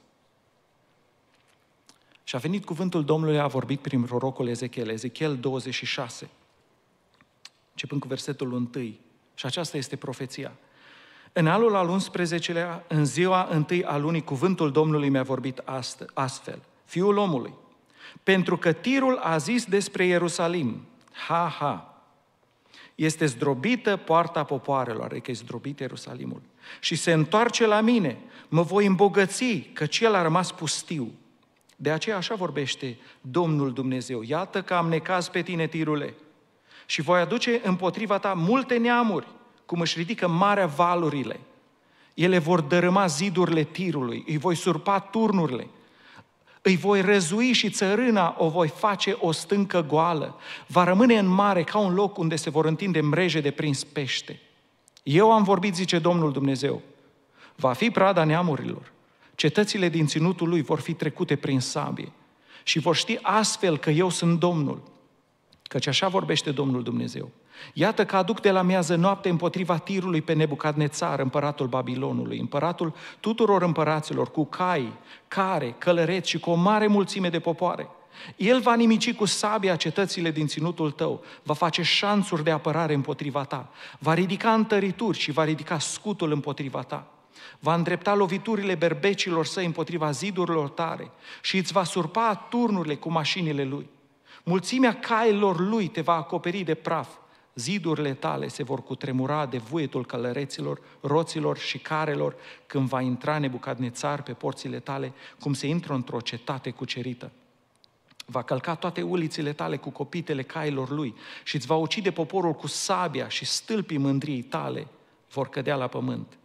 Și a venit cuvântul Domnului, a vorbit prin prorocul Ezechiel, Ezechiel 26, începând cu versetul 1. Și aceasta este profeția. În alul al 11-lea, în ziua întâi a lunii, cuvântul Domnului mi-a vorbit astfel. Fiul omului, pentru că tirul a zis despre Ierusalim, ha, ha, este zdrobită poarta popoarelor, adică e zdrobit Ierusalimul. Și se întoarce la mine, mă voi îmbogăți, căci el a rămas pustiu. De aceea așa vorbește Domnul Dumnezeu. Iată că am necaz pe tine, tirule, și voi aduce împotriva ta multe neamuri, cum își ridică marea valurile. Ele vor dărâma zidurile tirului, îi voi surpa turnurile, îi voi răzui și țărâna o voi face o stâncă goală. Va rămâne în mare ca un loc unde se vor întinde mreje de prins pește. Eu am vorbit, zice Domnul Dumnezeu. Va fi prada neamurilor. Cetățile din ținutul lui vor fi trecute prin sabie. Și vor ști astfel că eu sunt Domnul. Căci așa vorbește Domnul Dumnezeu. Iată că aduc de la miază noapte împotriva tirului pe Nebucadnețar, împăratul Babilonului, împăratul tuturor împăraților, cu cai, care, călăreți și cu o mare mulțime de popoare. El va nimici cu sabia cetățile din ținutul tău, va face șanțuri de apărare împotriva ta, va ridica întărituri și va ridica scutul împotriva ta. Va îndrepta loviturile berbecilor săi împotriva zidurilor tare și îți va surpa turnurile cu mașinile lui. Mulțimea cailor lui te va acoperi de praf. Zidurile tale se vor cutremura de vuietul călăreților, roților și carelor când va intra nebucadnețar pe porțile tale, cum se intră într-o cetate cucerită. Va călca toate ulițile tale cu copitele cailor lui și îți va ucide poporul cu sabia și stâlpii mândriei tale vor cădea la pământ.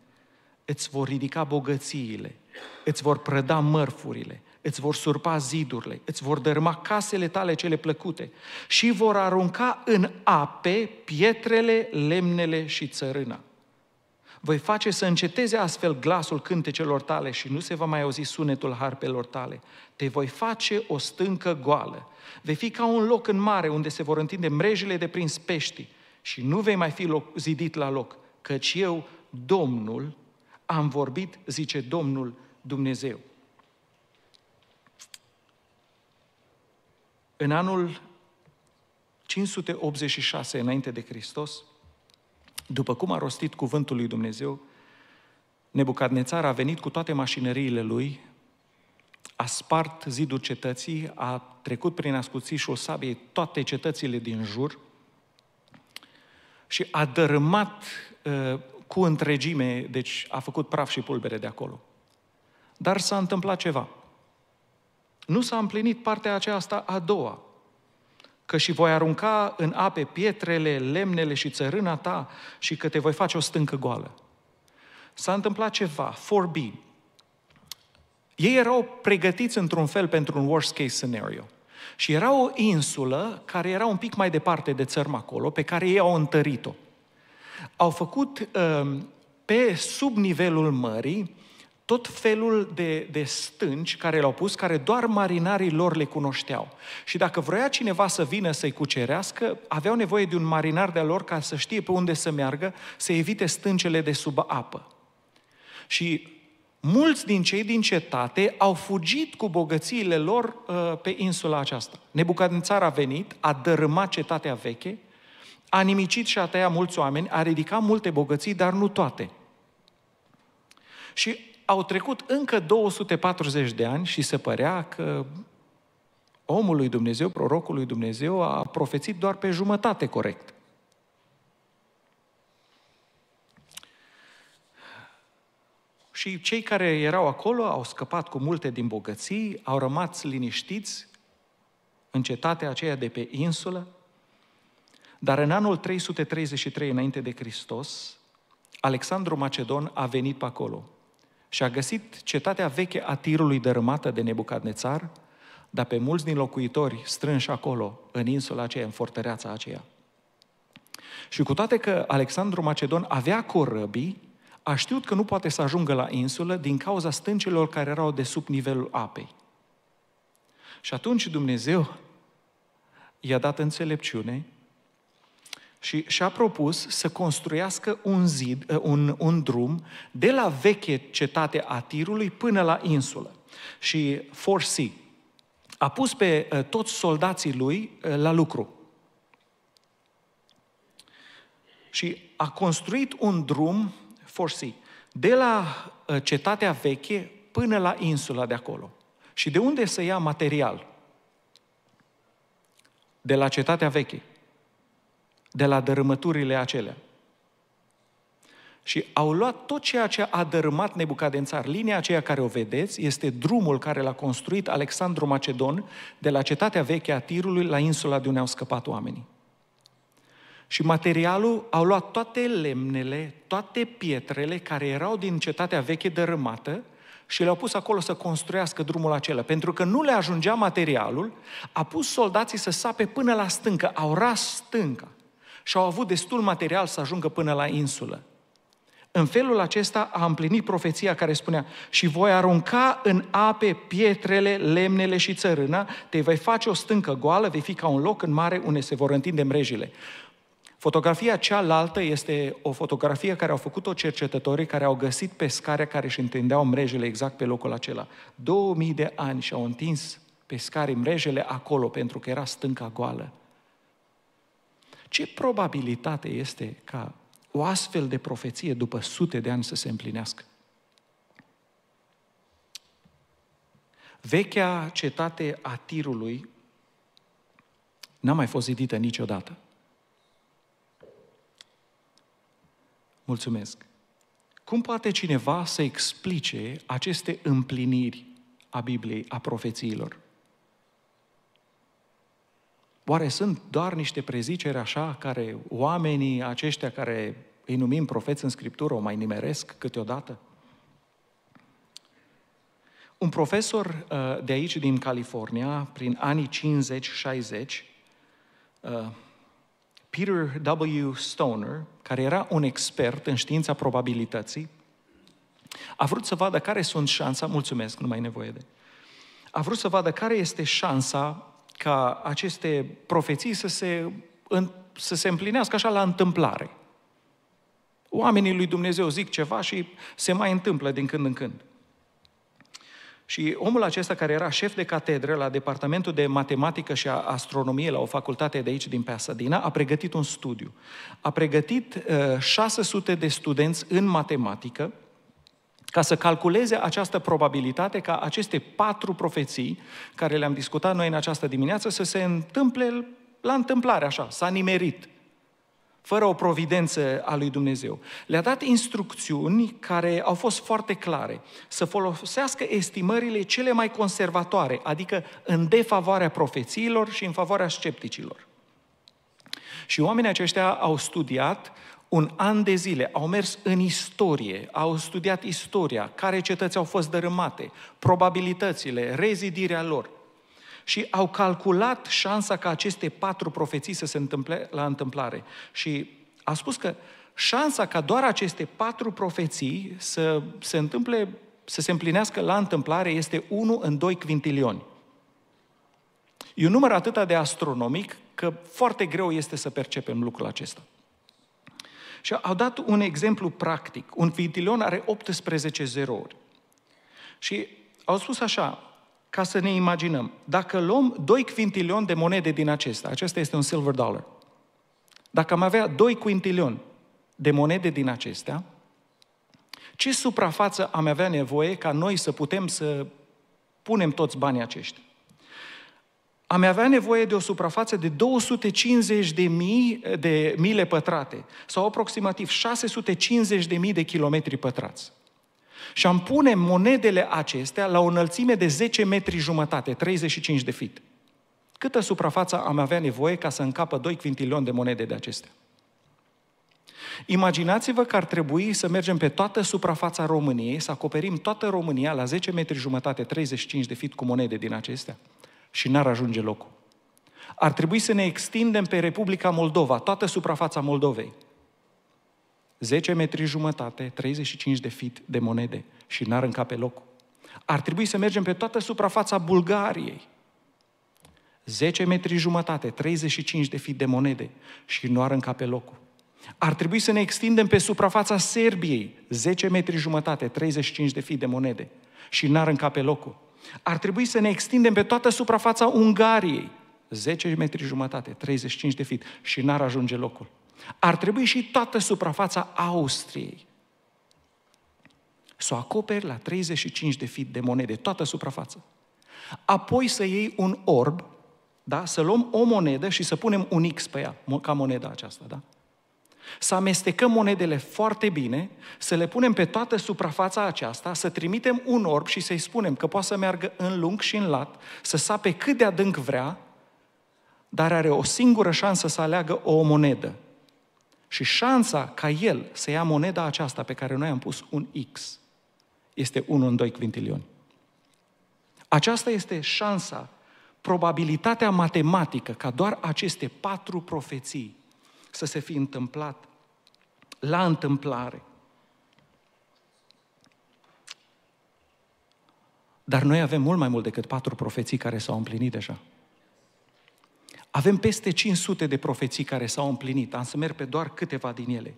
Îți vor ridica bogățiile, îți vor prăda mărfurile, îți vor surpa zidurile, îți vor dărâma casele tale cele plăcute și vor arunca în ape pietrele, lemnele și țărâna. Voi face să înceteze astfel glasul cântecelor tale și nu se va mai auzi sunetul harpelor tale. Te voi face o stâncă goală. Vei fi ca un loc în mare unde se vor întinde mrejile de prins pești și nu vei mai fi loc, zidit la loc, căci eu, Domnul, am vorbit, zice Domnul Dumnezeu. În anul 586 înainte de Hristos, după cum a rostit cuvântul lui Dumnezeu, Nebucadnețar a venit cu toate mașinăriile lui, a spart zidul cetății, a trecut prin ascuțișul sabiei toate cetățile din jur și a dărâmat uh, cu întregime, deci a făcut praf și pulbere de acolo. Dar s-a întâmplat ceva. Nu s-a împlinit partea aceasta a doua, că și voi arunca în ape pietrele, lemnele și țărâna ta și că te voi face o stâncă goală. S-a întâmplat ceva, 4B. Ei erau pregătiți într-un fel pentru un worst case scenario. Și era o insulă care era un pic mai departe de țărm acolo, pe care ei au întărit-o. Au făcut um, pe sub nivelul mării tot felul de, de stânci care le-au pus, care doar marinarii lor le cunoșteau. Și dacă vrea cineva să vină să-i cucerească, aveau nevoie de un marinar de-a lor ca să știe pe unde să meargă, să evite stâncele de sub apă. Și mulți din cei din cetate au fugit cu bogățiile lor uh, pe insula aceasta. Nebucadnețar a venit, a dărâmat cetatea veche, a nimicit și a tăiat mulți oameni, a ridicat multe bogății, dar nu toate. Și au trecut încă 240 de ani și se părea că omul lui Dumnezeu, prorocul lui Dumnezeu, a profețit doar pe jumătate corect. Și cei care erau acolo au scăpat cu multe din bogății, au rămas liniștiți în cetatea aceea de pe insulă, dar în anul 333 înainte de Hristos, Alexandru Macedon a venit pe acolo și a găsit cetatea veche a tirului dărâmată de Nebucadnețar, dar pe mulți din locuitori strânși acolo, în insula aceea, în fortăreața aceea. Și cu toate că Alexandru Macedon avea corăbii, a știut că nu poate să ajungă la insulă din cauza stâncelor care erau de sub nivelul apei. Și atunci Dumnezeu i-a dat înțelepciune și și-a propus să construiască un zid, uh, un, un drum de la veche cetate a tirului până la insulă. Și Forsi a pus pe uh, toți soldații lui uh, la lucru. Și a construit un drum, Forsi, de la cetatea veche până la insula de acolo. Și de unde să ia material? De la cetatea veche de la dărâmăturile acelea. Și au luat tot ceea ce a dărâmat Nebucadențar. Linia aceea care o vedeți este drumul care l-a construit Alexandru Macedon de la cetatea veche a Tirului la insula de unde au scăpat oamenii. Și materialul au luat toate lemnele, toate pietrele care erau din cetatea veche dărâmată și le-au pus acolo să construiască drumul acela. Pentru că nu le ajungea materialul, a pus soldații să sape până la stâncă, au ras stânca și au avut destul material să ajungă până la insulă. În felul acesta a împlinit profeția care spunea și voi arunca în ape pietrele, lemnele și țărâna, te vei face o stâncă goală, vei fi ca un loc în mare unde se vor întinde mrejile. Fotografia cealaltă este o fotografie care au făcut-o cercetătorii care au găsit pescare care își întindeau mrejele exact pe locul acela. 2000 de ani și-au întins pescarii mrejele acolo pentru că era stânca goală. Ce probabilitate este ca o astfel de profeție după sute de ani să se împlinească? Vechea cetate a tirului n-a mai fost zidită niciodată. Mulțumesc. Cum poate cineva să explice aceste împliniri a Bibliei, a profețiilor? Oare sunt doar niște preziceri așa care oamenii aceștia care îi numim profeți în Scriptură o mai nimeresc câteodată? Un profesor uh, de aici, din California, prin anii 50-60, uh, Peter W. Stoner, care era un expert în știința probabilității, a vrut să vadă care sunt șansa, mulțumesc, nu mai e nevoie de, a vrut să vadă care este șansa ca aceste profeții să se, în, să se împlinească așa la întâmplare. Oamenii lui Dumnezeu zic ceva și se mai întâmplă din când în când. Și omul acesta, care era șef de catedră la Departamentul de Matematică și Astronomie la o facultate de aici din Pasadena, a pregătit un studiu. A pregătit uh, 600 de studenți în matematică ca să calculeze această probabilitate ca aceste patru profeții, care le-am discutat noi în această dimineață, să se întâmple la întâmplare, așa, s-a nimerit fără o providență a lui Dumnezeu. Le-a dat instrucțiuni care au fost foarte clare, să folosească estimările cele mai conservatoare, adică în defavoarea profețiilor și în favoarea scepticilor. Și oamenii aceștia au studiat un an de zile, au mers în istorie, au studiat istoria, care cetăți au fost dărâmate, probabilitățile, rezidirea lor și au calculat șansa ca aceste patru profeții să se întâmple la întâmplare. Și a spus că șansa ca doar aceste patru profeții să se întâmple, să se împlinească la întâmplare este 1 în 2 quintilioni. E un număr atât de astronomic că foarte greu este să percepem lucrul acesta. Și au dat un exemplu practic. Un quintilion are 18 zerouri. Și au spus așa, ca să ne imaginăm, dacă luăm 2 quintilion de monede din acesta, acesta este un silver dollar, dacă am avea 2 quintilion de monede din acestea, ce suprafață am avea nevoie ca noi să putem să punem toți banii aceștia? Am avea nevoie de o suprafață de 250 de mii de mile pătrate sau aproximativ 650 de mii de kilometri pătrați și am pune monedele acestea la o înălțime de 10 metri jumătate, 35 de fit. Câtă suprafață am avea nevoie ca să încapă 2 quintilion de monede de acestea? Imaginați-vă că ar trebui să mergem pe toată suprafața României, să acoperim toată România la 10 metri jumătate, 35 de fit cu monede din acestea și n-ar ajunge locul. Ar trebui să ne extindem pe Republica Moldova, toată suprafața Moldovei, 10 metri jumătate, 35 de fit de monede și n-ar încape locul. Ar trebui să mergem pe toată suprafața Bulgariei. 10 metri jumătate, 35 de fit de monede și nu ar încape locul. Ar trebui să ne extindem pe suprafața Serbiei, 10 metri jumătate, 35 de fit de monede și n-ar încape locul. Ar trebui să ne extindem pe toată suprafața Ungariei, 10 metri jumătate, 35 de fit și n-ar ajunge locul. Ar trebui și toată suprafața Austriei să o acoperi la 35 de fit de monede, toată suprafața. Apoi să iei un orb, da? să luăm o monedă și să punem un X pe ea, ca moneda aceasta. Da? Să amestecăm monedele foarte bine, să le punem pe toată suprafața aceasta, să trimitem un orb și să-i spunem că poate să meargă în lung și în lat, să sape cât de adânc vrea, dar are o singură șansă să aleagă o monedă. Și șansa ca el să ia moneda aceasta pe care noi am pus un X este 1 în 2 quintilioni. Aceasta este șansa, probabilitatea matematică ca doar aceste patru profeții să se fi întâmplat la întâmplare. Dar noi avem mult mai mult decât patru profeții care s-au împlinit deja. Avem peste 500 de profeții care s-au împlinit. Am să merg pe doar câteva din ele.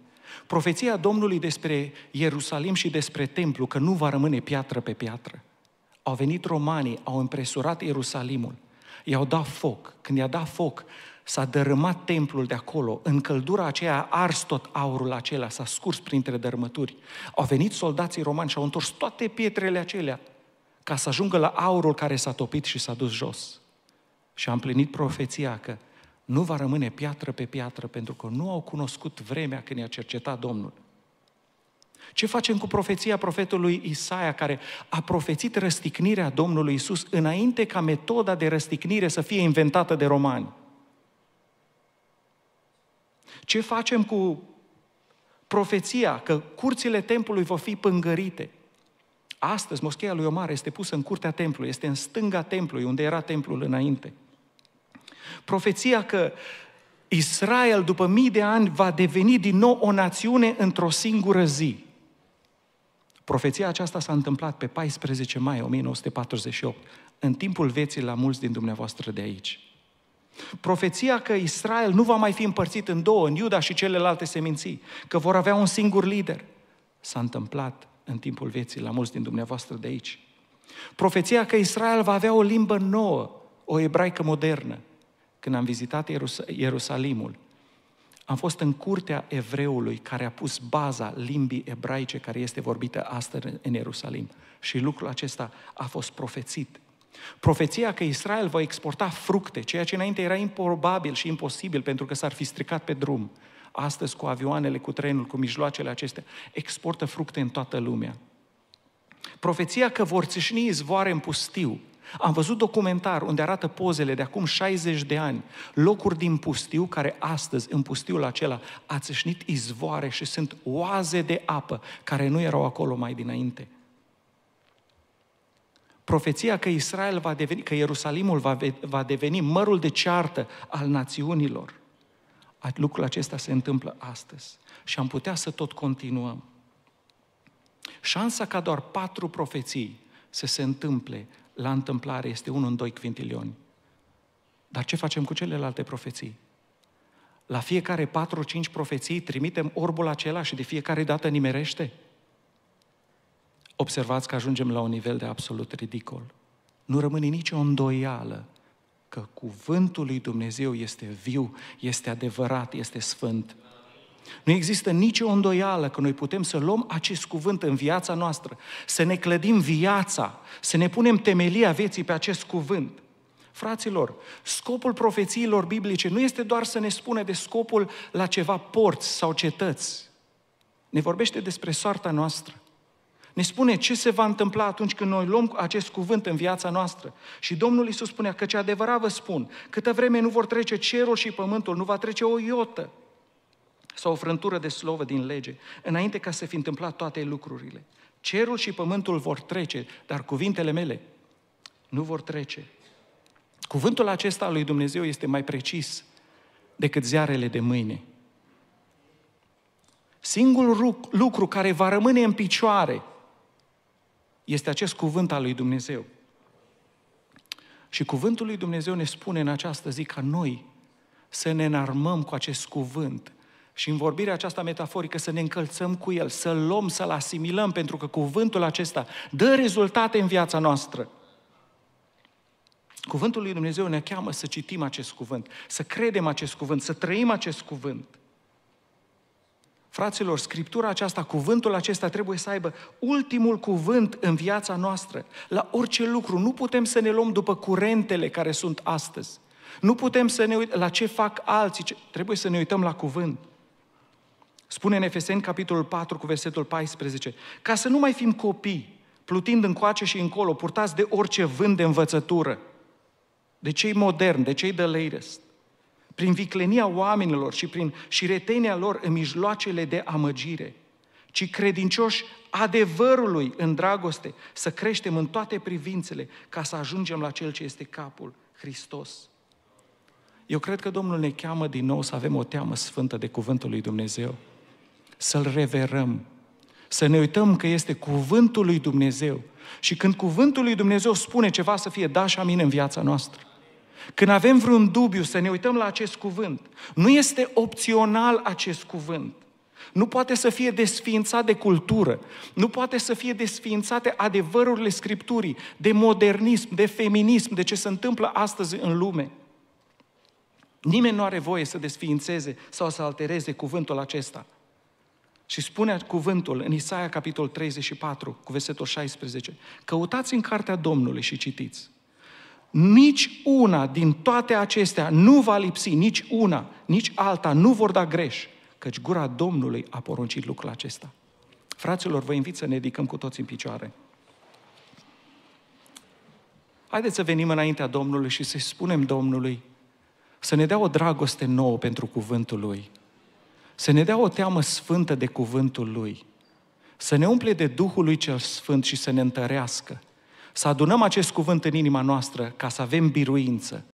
Profeția Domnului despre Ierusalim și despre templu, că nu va rămâne piatră pe piatră. Au venit romanii, au impresurat Ierusalimul, i-au dat foc. Când i-a dat foc, s-a dărâmat templul de acolo, în căldura aceea a ars tot aurul acela, s-a scurs printre dărâmături. Au venit soldații romani și au întors toate pietrele acelea ca să ajungă la aurul care s-a topit și s-a dus jos. Și a împlinit profeția că nu va rămâne piatră pe piatră, pentru că nu au cunoscut vremea când i-a cercetat Domnul. Ce facem cu profeția profetului Isaia, care a profețit răsticnirea Domnului Isus înainte ca metoda de răsticnire să fie inventată de romani? Ce facem cu profeția că curțile templului vor fi pângărite? Astăzi, moscheea lui Omar este pusă în curtea templului, este în stânga templului, unde era templul înainte. Profeția că Israel, după mii de ani, va deveni din nou o națiune într-o singură zi. Profeția aceasta s-a întâmplat pe 14 mai 1948, în timpul vieții la mulți din dumneavoastră de aici. Profeția că Israel nu va mai fi împărțit în două, în Iuda și celelalte seminții, că vor avea un singur lider, s-a întâmplat în timpul vieții la mulți din dumneavoastră de aici. Profeția că Israel va avea o limbă nouă, o ebraică modernă. Când am vizitat Ierusalimul, am fost în curtea evreului care a pus baza limbii ebraice care este vorbită astăzi în Ierusalim. Și lucrul acesta a fost profețit. Profeția că Israel va exporta fructe, ceea ce înainte era improbabil și imposibil pentru că s-ar fi stricat pe drum. Astăzi, cu avioanele, cu trenul, cu mijloacele acestea, exportă fructe în toată lumea. Profeția că vor țâșni izvoare în pustiu, am văzut documentar unde arată pozele de acum 60 de ani, locuri din pustiu care astăzi, în pustiul acela, a țâșnit izvoare și sunt oaze de apă care nu erau acolo mai dinainte. Profeția că Israel va deveni, că Ierusalimul va, va deveni mărul de ceartă al națiunilor. Lucrul acesta se întâmplă astăzi și am putea să tot continuăm. Șansa ca doar patru profeții să se întâmple la întâmplare este 1 în 2 quintilioni. Dar ce facem cu celelalte profeții? La fiecare 4-5 profeții trimitem orbul acela și de fiecare dată nimerește? Observați că ajungem la un nivel de absolut ridicol. Nu rămâne nicio îndoială că cuvântul lui Dumnezeu este viu, este adevărat, este sfânt. Nu există nicio îndoială că noi putem să luăm acest cuvânt în viața noastră, să ne clădim viața, să ne punem temelia vieții pe acest cuvânt. Fraților, scopul profețiilor biblice nu este doar să ne spune de scopul la ceva porți sau cetăți. Ne vorbește despre soarta noastră. Ne spune ce se va întâmpla atunci când noi luăm acest cuvânt în viața noastră. Și Domnul Iisus spunea că ce adevărat vă spun, câtă vreme nu vor trece cerul și pământul, nu va trece o iotă sau o frântură de slovă din lege, înainte ca să fi întâmplat toate lucrurile. Cerul și pământul vor trece, dar cuvintele mele nu vor trece. Cuvântul acesta al lui Dumnezeu este mai precis decât ziarele de mâine. Singurul lucru care va rămâne în picioare este acest cuvânt al lui Dumnezeu. Și cuvântul lui Dumnezeu ne spune în această zi ca noi să ne înarmăm cu acest cuvânt și în vorbirea aceasta metaforică să ne încălțăm cu el, să-l luăm, să-l asimilăm, pentru că cuvântul acesta dă rezultate în viața noastră. Cuvântul lui Dumnezeu ne cheamă să citim acest cuvânt, să credem acest cuvânt, să trăim acest cuvânt. Fraților, Scriptura aceasta, cuvântul acesta trebuie să aibă ultimul cuvânt în viața noastră, la orice lucru. Nu putem să ne luăm după curentele care sunt astăzi. Nu putem să ne uităm la ce fac alții, trebuie să ne uităm la cuvânt. Spune în Efeseni, capitolul 4, cu versetul 14, ca să nu mai fim copii, plutind încoace și încolo, purtați de orice vânt de învățătură, de cei moderni, de cei de latest, prin viclenia oamenilor și prin șiretenia lor în mijloacele de amăgire, ci credincioși adevărului în dragoste, să creștem în toate privințele ca să ajungem la Cel ce este capul, Hristos. Eu cred că Domnul ne cheamă din nou să avem o teamă sfântă de Cuvântul lui Dumnezeu să-L reverăm, să ne uităm că este cuvântul lui Dumnezeu. Și când cuvântul lui Dumnezeu spune ceva să fie da și amin în viața noastră. Când avem vreun dubiu să ne uităm la acest cuvânt, nu este opțional acest cuvânt. Nu poate să fie desființat de cultură, nu poate să fie desființate adevărurile Scripturii, de modernism, de feminism, de ce se întâmplă astăzi în lume. Nimeni nu are voie să desființeze sau să altereze cuvântul acesta. Și spune cuvântul în Isaia, capitol 34, cu versetul 16, căutați în cartea Domnului și citiți. Nici una din toate acestea nu va lipsi, nici una, nici alta nu vor da greș, căci gura Domnului a poruncit lucrul acesta. Fraților, vă invit să ne ridicăm cu toți în picioare. Haideți să venim înaintea Domnului și să-i spunem Domnului să ne dea o dragoste nouă pentru cuvântul Lui, să ne dea o teamă sfântă de cuvântul Lui, să ne umple de Duhul Lui cel Sfânt și să ne întărească, să adunăm acest cuvânt în inima noastră ca să avem biruință,